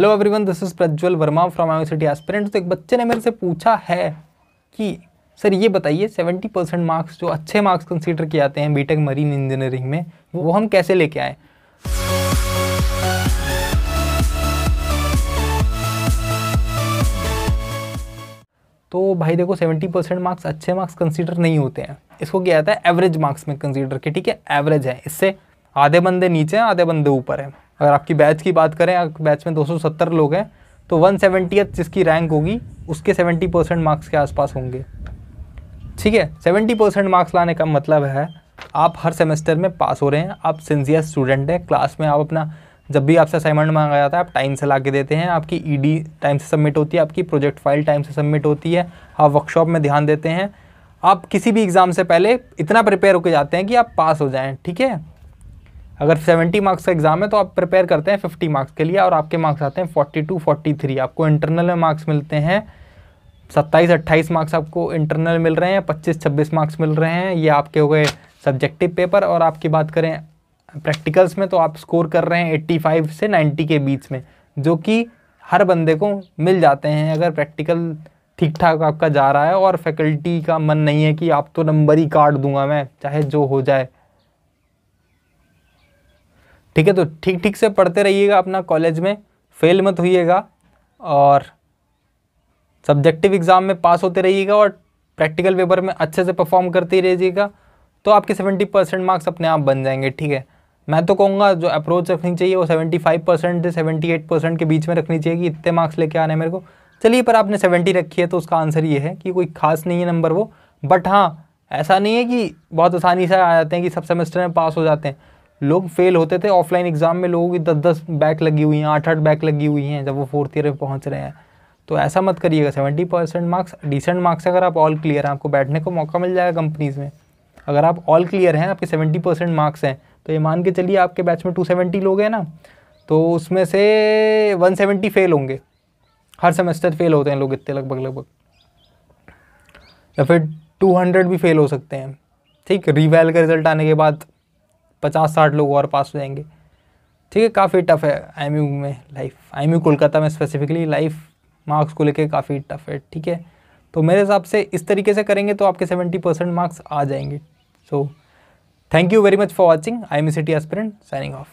Hello everyone this is Prajwal Verma from university aspirant तो एक बच्चे ने मेरे से पूछा है कि, सर ये बताइए 70 परसेंट मार्क्स जो अच्छे मार्क्स कंसीडर किए जाते हैं बीटेक मरीन इंजीनियरिंग में, वो हम कैसे लेके आए? तो भाई देखो 70 परसेंट मार्क्स अच्छे मार्क्स कंसीडर नहीं होते हैं। इसको क्या जाता है एवरेज मार्क्स में कंसीडर के ठीक है एवरेज है। इससे आधे बंदे नीचे हैं, आधे बंदे ऊपर हैं। अगर आपकी बैच की बात करें बैच में 270 लोग हैं तो वन जिसकी रैंक होगी, उसके 70 परसेंट मार्क्स के आसपास होंगे। ठीक है? 70 परसेंट मार्क्स लाने का मतलब है, आप हर सेमेस्टर में पास हो रहे हैं, आप सिंसियर स्टूडेंट हैं, क्लास में आप अपना, जब भी आपसे असाइनमेंट मांगा जाता है, आप टाइम से ला के देते हैं, आपकी ईडी टाइम से सबमिट होती है, आपकी प्रोजेक्ट फ़ाइल टाइम से सबमिट होती है, आप वर्कशॉप में ध्यान देते हैं, आप किसी भी एग्ज़ाम से पहले इतना प्रिपेयर होकर जाते हैं कि आप पास हो जाएँ, ठीक है? अगर 70 मार्क्स का एग्ज़ाम है तो आप प्रिपेयर करते हैं 50 मार्क्स के लिए और आपके मार्क्स आते हैं 42 43 आपको इंटरनल में मार्क्स मिलते हैं। 27 28 मार्क्स आपको इंटरनल मिल रहे हैं 25 26 मार्क्स मिल रहे हैं। ये आपके हो गए सब्जेक्टिव पेपर और आपकी बात करें प्रैक्टिकल्स में तो आप स्कोर कर रहे हैं 85 से 90 के बीच में, जो कि हर बंदे को मिल जाते हैं अगर प्रैक्टिकल ठीक ठाक आपका जा रहा है और फैकल्टी का मन नहीं है कि आप तो नंबर ही काट दूँगा मैं, चाहे जो हो जाए। ठीक है तो ठीक ठीक से पढ़ते रहिएगा अपना कॉलेज में फेल मत होइएगा और सब्जेक्टिव एग्ज़ाम में पास होते रहिएगा और प्रैक्टिकल पेपर में अच्छे से परफॉर्म करते रहिएगा तो आपके सेवेंटी परसेंट मार्क्स अपने आप बन जाएँगे, ठीक है। मैं तो कहूँगा जो अप्रोच रखनी चाहिए वो सेवेंटी फाइव परसेंट से सेवेंटी एट परसेंट के बीच में रखनी चाहिए कि इतने मार्क्स लेके आने मेरे को। चलिए, पर आपने सेवेंटी रखी है तो उसका आंसर ये है कि कोई खास नहीं है नंबर वो बट हाँ ऐसा नहीं है कि बहुत आसानी से आ जाते हैं कि सब सेमेस्टर में पास हो जाते हैं। लोग फेल होते थे ऑफलाइन एग्ज़ाम में, लोगों की दस दस बैक लगी हुई हैं आठ आठ बैक लगी हुई हैं जब वो फोर्थ ईयर में पहुँच रहे हैं। तो ऐसा मत करिएगा seventy percent marks decent marks अगर आप ऑल क्लियर हैं, आपको बैठने को मौका मिल जाएगा कंपनीज़ में। अगर आप ऑल क्लियर हैं, आपके सेवेंटी परसेंट मार्क्स हैं तो ये मान के चलिए आपके बैच में टू सेवेंटी लोग हैं ना तो उसमें से वन सेवेंटी फेल होंगे। हर सेमेस्टर फेल होते हैं लोग इतने लगभग लगभग। या फिर टू हंड्रेड भी फेल हो सकते हैं। ठीक रीवैल का रिज़ल्ट आने के बाद पचास साठ लोग और पास हो जाएँगे। ठीक है, काफ़ी टफ है आई में लाइफ आई एम कोलकाता में स्पेसिफिकली लाइफ मार्क्स को लेके काफ़ी टफ है, ठीक है? तो मेरे हिसाब से इस तरीके से करेंगे तो आपके सेवेंटी परसेंट मार्क्स आ जाएँगे। So thank you very much for watching I am city aspirant signing off